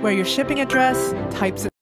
where your shipping address, types of